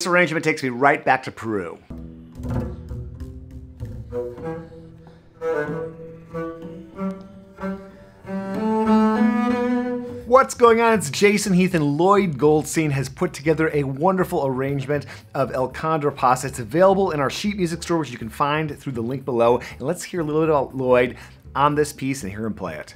This arrangement takes me right back to Peru. What's going on? It's Jason Heath and Lloyd Goldstein has put together a wonderful arrangement of El Condor Pasa. It's available in our sheet music store, which you can find through the link below. And let's hear a little bit about Lloyd on this piece and hear him play it.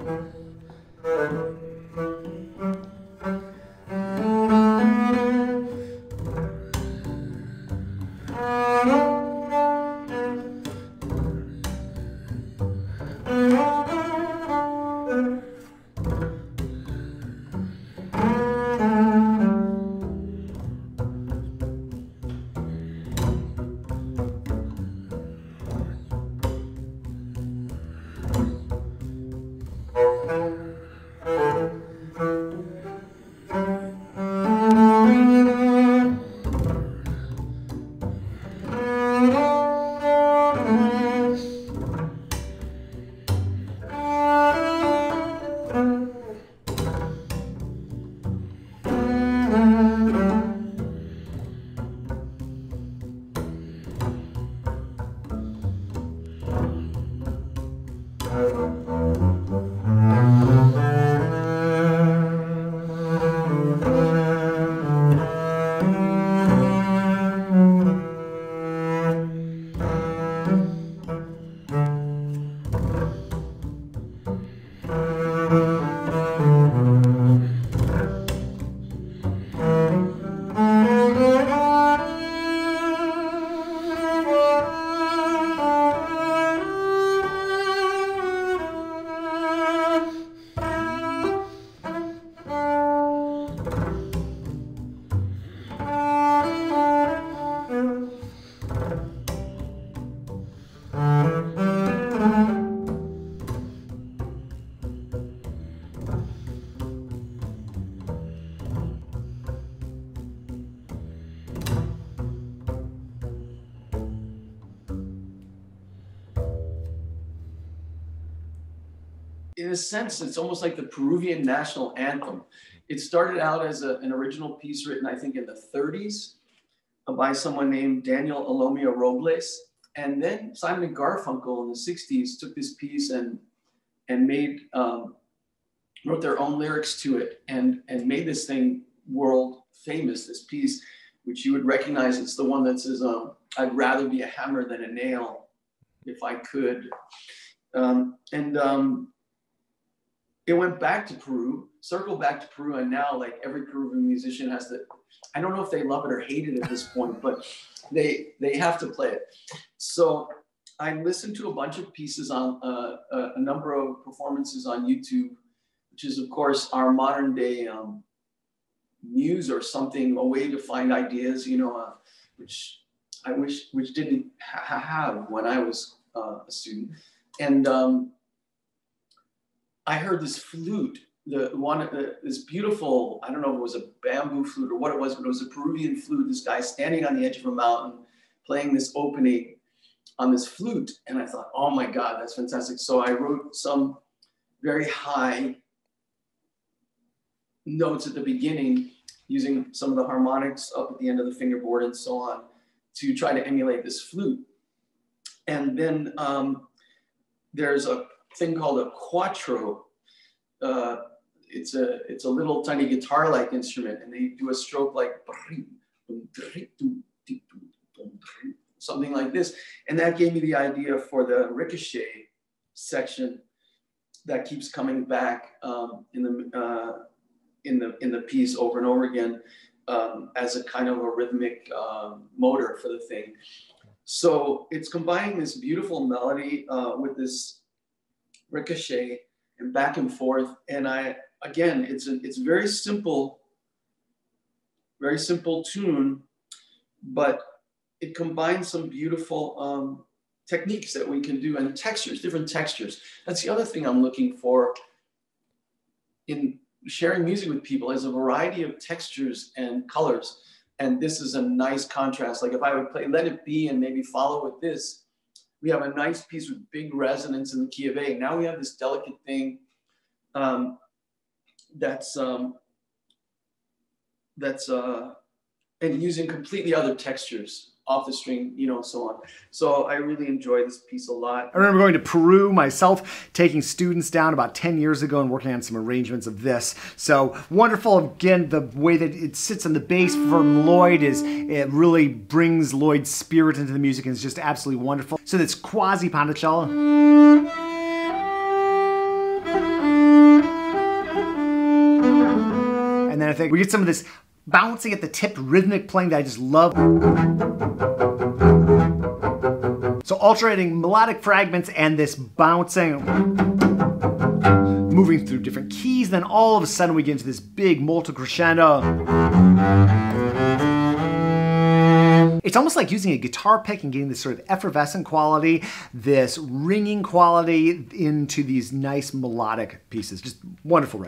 嗯 In a sense, it's almost like the Peruvian national anthem. It started out as a, an original piece written, I think, in the 30s by someone named Daniel Alomía Robles. And then Simon Garfunkel in the 60s took this piece and, and made, um, wrote their own lyrics to it and, and made this thing world famous, this piece, which you would recognize. It's the one that says, um, I'd rather be a hammer than a nail if I could. Um, and um, it went back to Peru, circled back to Peru, and now like every Peruvian musician has to. I don't know if they love it or hate it at this point, but they they have to play it. So I listened to a bunch of pieces on uh, a, a, number of performances on YouTube, which is of course our modern day um, muse or something, a way to find ideas. You know, uh, which I wish which didn't ha- have when I was uh, a student, and um, I heard this flute, the one, the, this beautiful, I don't know if it was a bamboo flute or what it was, but it was a Peruvian flute. This guy standing on the edge of a mountain playing this opening on this flute. And I thought, oh my God, that's fantastic. So I wrote some very high notes at the beginning using some of the harmonics up at the end of the fingerboard and so on to try to emulate this flute. And then um, there's a thing called a cuatro, uh, it's a it's a little tiny guitar-like instrument, and they do a stroke like something like this, and that gave me the idea for the ricochet section that keeps coming back um, in the uh, in the in the piece over and over again um, as a kind of a rhythmic um, motor for the thing. So it's combining this beautiful melody uh, with this ricochet and back and forth. And I again, it's a, it's very simple, very simple tune, but it combines some beautiful um, techniques that we can do and textures, different textures. That's the other thing I'm looking for in sharing music with people is a variety of textures and colors. And this is a nice contrast. Like if I would play Let It Be and maybe follow with this, we have a nice piece with big resonance in the key of A. Now we have this delicate thing um, that's um, that's uh, and using completely other textures off the string, you know, so on. So I really enjoy this piece a lot. I remember going to Peru myself, taking students down about 10 years ago and working on some arrangements of this. So wonderful. Again, the way that it sits on the bass from Lloyd is, it really brings Lloyd's spirit into the music and it's just absolutely wonderful. So that's quasi Ponticello. And then I think we get some of this bouncing at the tip rhythmic playing that I just love. So alternating melodic fragments and this bouncing, moving through different keys, then all of a sudden we get into this big multi crescendo. It's almost like using a guitar pick and getting this sort of effervescent quality, this ringing quality into these nice melodic pieces. Just wonderful